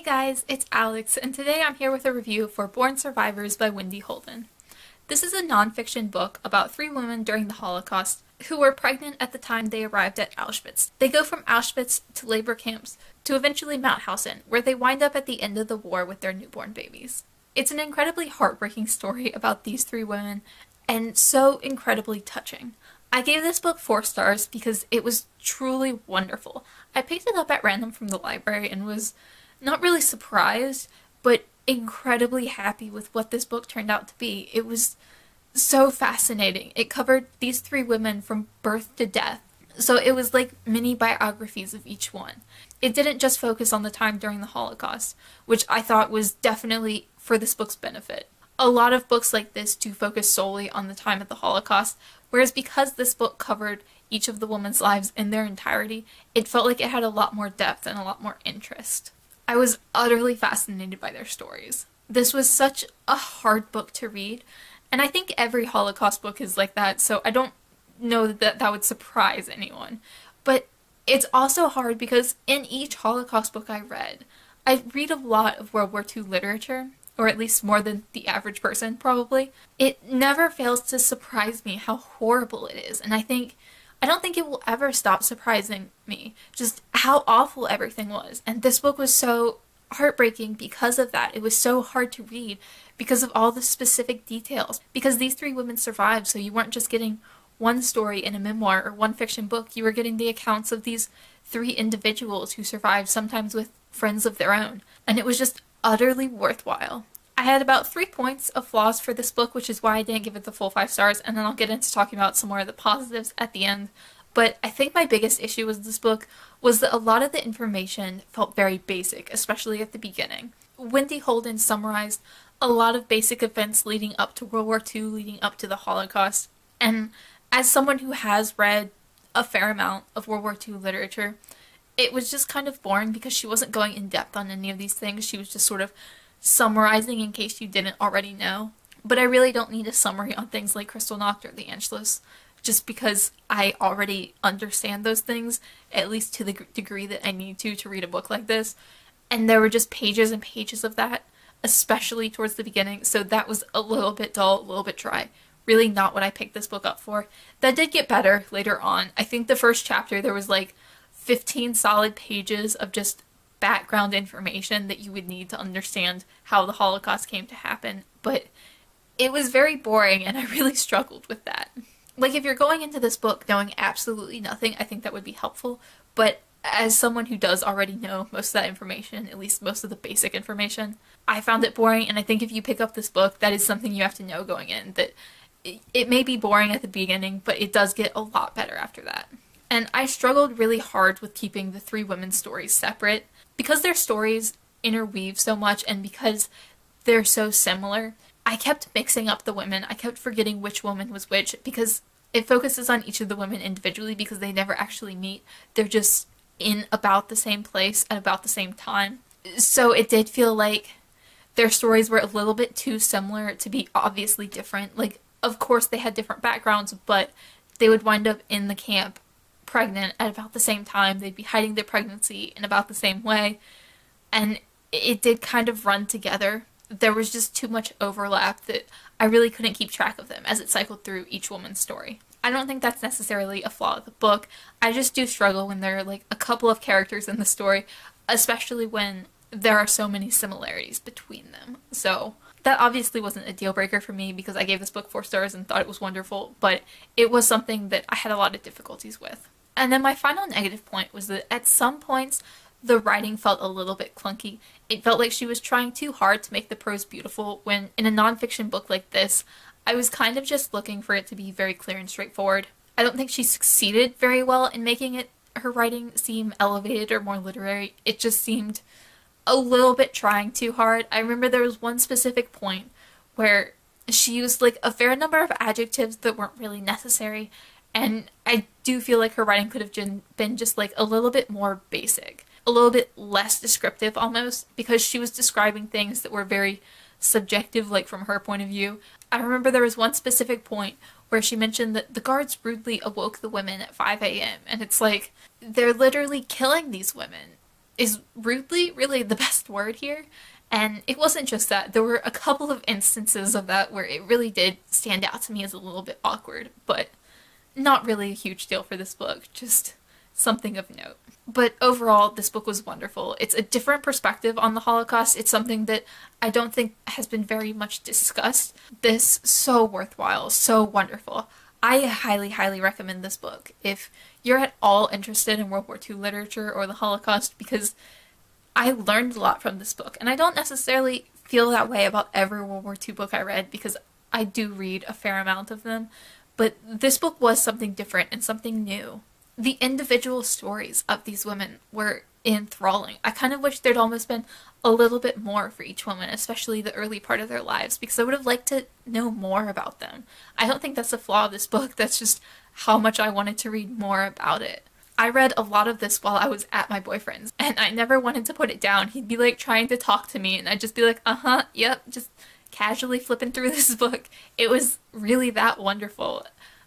Hey guys, it's Alex, and today I'm here with a review for Born Survivors by Wendy Holden. This is a nonfiction book about three women during the Holocaust who were pregnant at the time they arrived at Auschwitz. They go from Auschwitz to labor camps to eventually Mauthausen, where they wind up at the end of the war with their newborn babies. It's an incredibly heartbreaking story about these three women, and so incredibly touching. I gave this book four stars because it was truly wonderful. I picked it up at random from the library and was not really surprised, but incredibly happy with what this book turned out to be. It was so fascinating. It covered these three women from birth to death. So it was like mini biographies of each one. It didn't just focus on the time during the Holocaust, which I thought was definitely for this book's benefit. A lot of books like this do focus solely on the time of the Holocaust, whereas because this book covered each of the women's lives in their entirety, it felt like it had a lot more depth and a lot more interest. I was utterly fascinated by their stories. This was such a hard book to read, and I think every Holocaust book is like that, so I don't know that that would surprise anyone. But it's also hard because in each Holocaust book I read, I read a lot of World War II literature, or at least more than the average person, probably. It never fails to surprise me how horrible it is, and I think I don't think it will ever stop surprising me just how awful everything was. And this book was so heartbreaking because of that. It was so hard to read because of all the specific details. Because these three women survived, so you weren't just getting one story in a memoir or one fiction book, you were getting the accounts of these three individuals who survived, sometimes with friends of their own. And it was just utterly worthwhile. I had about three points of flaws for this book, which is why I didn't give it the full five stars, and then I'll get into talking about some more of the positives at the end. But I think my biggest issue with this book was that a lot of the information felt very basic, especially at the beginning. Wendy Holden summarized a lot of basic events leading up to World War II, leading up to the Holocaust, and as someone who has read a fair amount of World War II literature, it was just kind of boring because she wasn't going in depth on any of these things. She was just sort of summarizing in case you didn't already know. But I really don't need a summary on things like Kristallnacht or the Anschluss, just because I already understand those things, at least to the degree that I need to to read a book like this. And there were just pages and pages of that, especially towards the beginning, so that was a little bit dull, a little bit dry. Really not what I picked this book up for. That did get better later on. I think the first chapter there was like 15 solid pages of just background information that you would need to understand how the Holocaust came to happen, but it was very boring and I really struggled with that. Like, if you're going into this book knowing absolutely nothing, I think that would be helpful, but as someone who does already know most of that information, at least most of the basic information, I found it boring, and I think if you pick up this book, that is something you have to know going in. That it, may be boring at the beginning, but it does get a lot better after that. And I struggled really hard with keeping the three women's stories separate because their stories interweave so much and because they're so similar, I kept mixing up the women. I kept forgetting which woman was which because it focuses on each of the women individually because they never actually meet. They're just in about the same place at about the same time. So it did feel like their stories were a little bit too similar to be obviously different. Like, of course, they had different backgrounds, but they would wind up in the camp pregnant at about the same time. They'd be hiding their pregnancy in about the same way. And it did kind of run together. There was just too much overlap that I really couldn't keep track of them as it cycled through each woman's story. I don't think that's necessarily a flaw of the book. I just do struggle when there are like a couple of characters in the story, especially when there are so many similarities between them. So that obviously wasn't a deal breaker for me because I gave this book four stars and thought it was wonderful, but it was something that I had a lot of difficulties with. And then my final negative point was that at some points, the writing felt a little bit clunky. It felt like she was trying too hard to make the prose beautiful when in a nonfiction book like this, I was kind of just looking for it to be very clear and straightforward. I don't think she succeeded very well in making it her writing seem elevated or more literary. It just seemed a little bit trying too hard. I remember there was one specific point where she used like a fair number of adjectives that weren't really necessary and I do feel like her writing could have been just like a little bit more basic, a little bit less descriptive almost, because she was describing things that were very subjective, like from her point of view. I remember there was one specific point where she mentioned that the guards rudely awoke the women at 5 a.m. And it's like, they're literally killing these women. is rudely really the best word here. And it wasn't just that. There were a couple of instances of that where it really did stand out to me as a little bit awkward, but not really a huge deal for this book, just something of note. But overall, this book was wonderful. It's a different perspective on the Holocaust. It's something that I don't think has been very much discussed. This so worthwhile, so wonderful. I highly, highly recommend this book if you're at all interested in World War II literature or the Holocaust because I learned a lot from this book. And I don't necessarily feel that way about every World War II book I read because I do read a fair amount of them. But this book was something different and something new. The individual stories of these women were enthralling. I kind of wish there'd almost been a little bit more for each woman, especially the early part of their lives, because I would have liked to know more about them. I don't think that's a flaw of this book, that's just how much I wanted to read more about it. I read a lot of this while I was at my boyfriend's, and I never wanted to put it down. He'd be like trying to talk to me, and I'd just be like, uh huh, yep, just casually flipping through this book. It was really that wonderful.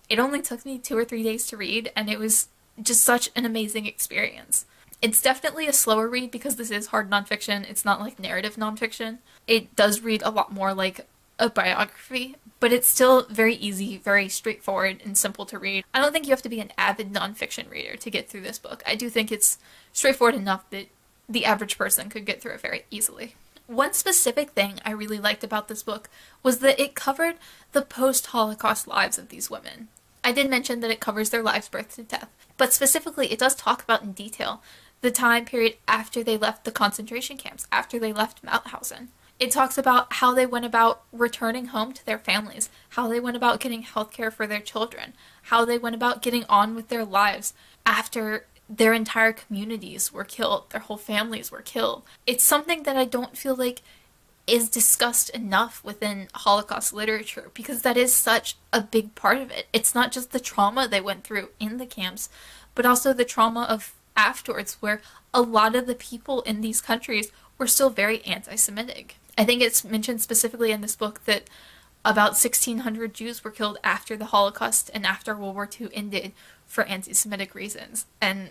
It only took me two or three days to read, and it was just such an amazing experience. It's definitely a slower read because this is hard nonfiction. It's not like narrative nonfiction. It does read a lot more like a biography, but it's still very easy, very straightforward, and simple to read. I don't think you have to be an avid nonfiction reader to get through this book. I do think it's straightforward enough that the average person could get through it very easily. One specific thing I really liked about this book was that it covered the post Holocaust lives of these women. I did mention that it covers their lives, birth to death, but specifically, it does talk about in detail the time period after they left the concentration camps, after they left Mauthausen. It talks about how they went about returning home to their families, how they went about getting health care for their children, how they went about getting on with their lives after their entire communities were killed, their whole families were killed. It's something that I don't feel like is discussed enough within Holocaust literature because that is such a big part of it. It's not just the trauma they went through in the camps, but also the trauma of afterwards, where a lot of the people in these countries were still very anti Semitic. I think it's mentioned specifically in this book that about 1,600 Jews were killed after the Holocaust and after World War II ended for anti Semitic reasons. And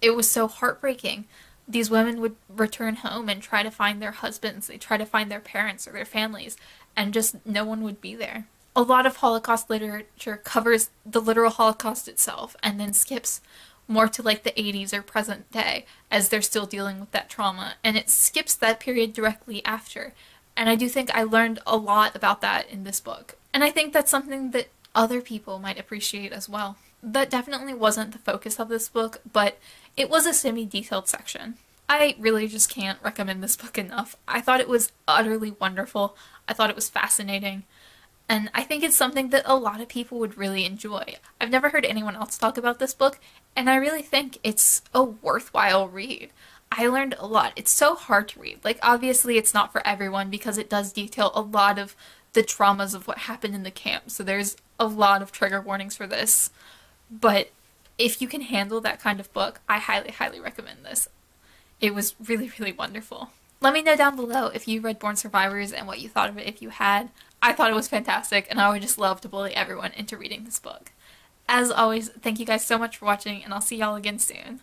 it was so heartbreaking. These women would return home and try to find their husbands, they try to find their parents or their families, and just no one would be there. A lot of Holocaust literature covers the literal Holocaust itself and then skips more to like the 80s or present day as they're still dealing with that trauma and it skips that period directly after and i do think i learned a lot about that in this book. And i think that's something that other people might appreciate as well. That definitely wasn't the focus of this book but it was a semi-detailed section. I really just can't recommend this book enough. I thought it was utterly wonderful. I thought it was fascinating. And I think it's something that a lot of people would really enjoy. I've never heard anyone else talk about this book, and I really think it's a worthwhile read. I learned a lot. It's so hard to read. Like, obviously, it's not for everyone because it does detail a lot of the traumas of what happened in the camp. So, there's a lot of trigger warnings for this. But if you can handle that kind of book, I highly, highly recommend this. It was really, really wonderful. Let me know down below if you read Born Survivors and what you thought of it if you had. I thought it was fantastic, and I would just love to bully everyone into reading this book. As always, thank you guys so much for watching, and I'll see y'all again soon.